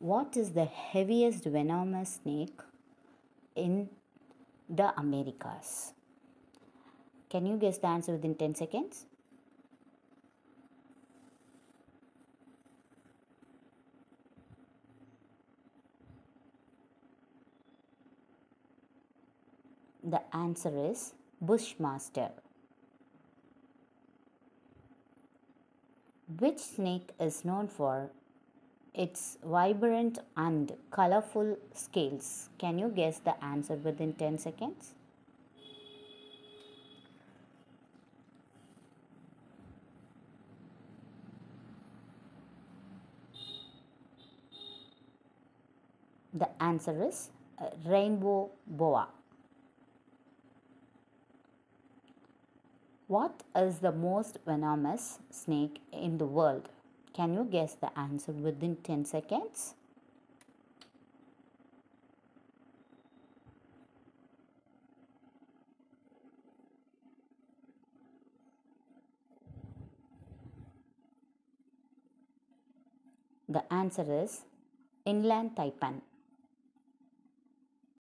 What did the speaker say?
What is the heaviest venomous snake in the Americas? Can you guess the answer within 10 seconds? The answer is Bushmaster. Which snake is known for its vibrant and colorful scales? Can you guess the answer within 10 seconds? The answer is uh, rainbow boa. What is the most venomous snake in the world? Can you guess the answer within 10 seconds? The answer is inland taipan.